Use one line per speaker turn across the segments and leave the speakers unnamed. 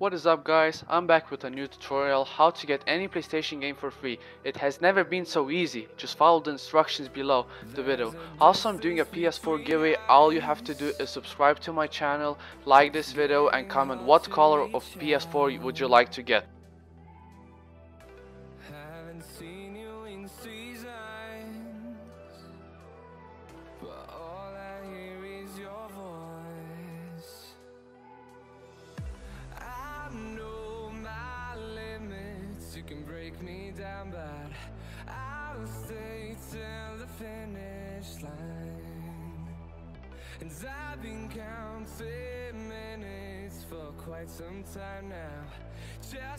What is up guys, I'm back with a new tutorial how to get any PlayStation game for free. It has never been so easy, just follow the instructions below the video. Also I'm doing a PS4 giveaway, all you have to do is subscribe to my channel, like this video and comment what color of PS4 would you like to get.
Can break me down, but I'll stay till the finish line. And I've been counting minutes for quite some time now, just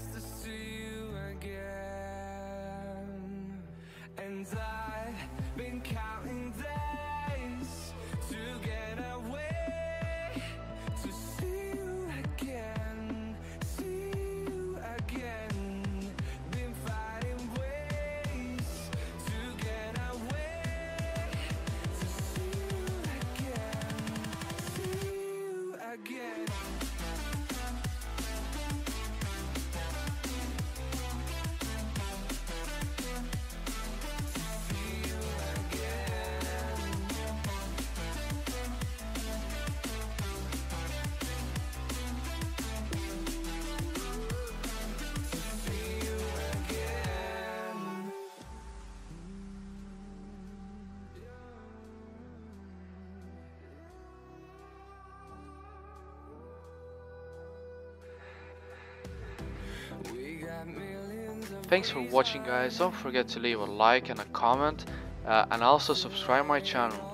Thanks for watching guys, don't forget to leave a like and a comment uh, and also subscribe my channel.